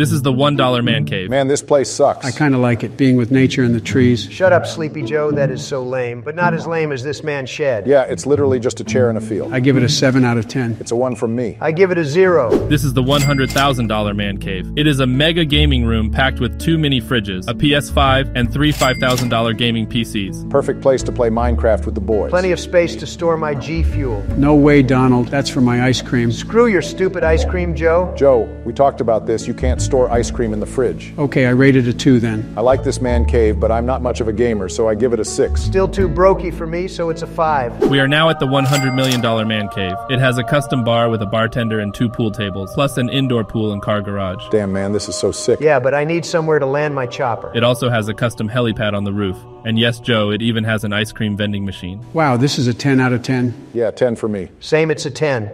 This is the $1 man cave. Man, this place sucks. I kind of like it, being with nature and the trees. Shut up, Sleepy Joe. That is so lame, but not as lame as this man's shed. yeah, it's literally just a chair in a field. I give it a 7 out of 10. It's a one from me. I give it a zero. This is the $100,000 man cave. It is a mega gaming room packed with two mini fridges, a PS5, and three $5,000 gaming PCs. Perfect place to play Minecraft with the boys. Plenty of space to store my G Fuel. No way, Donald. That's for my ice cream. Screw your stupid ice cream, Joe. Joe, we talked about this. You can't store ice cream in the fridge. Okay, I rated a 2 then. I like this man cave, but I'm not much of a gamer, so I give it a six. Still too brokey for me, so it's a five. We are now at the $100 million man cave. It has a custom bar with a bartender and two pool tables, plus an indoor pool and car garage. Damn, man, this is so sick. Yeah, but I need somewhere to land my chopper. It also has a custom helipad on the roof. And yes, Joe, it even has an ice cream vending machine. Wow, this is a 10 out of 10. Yeah, 10 for me. Same, it's a 10.